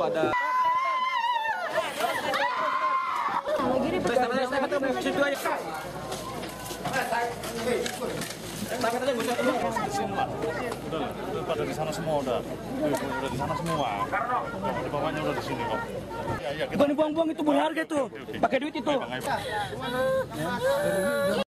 ada Udah, pada di sana semua udah. Udah di sana semua. Di bawahnya udah di sini kok. Bukan buang-buang itu berharga itu. Pakai duit itu. Ayo, bang, ayo, bang.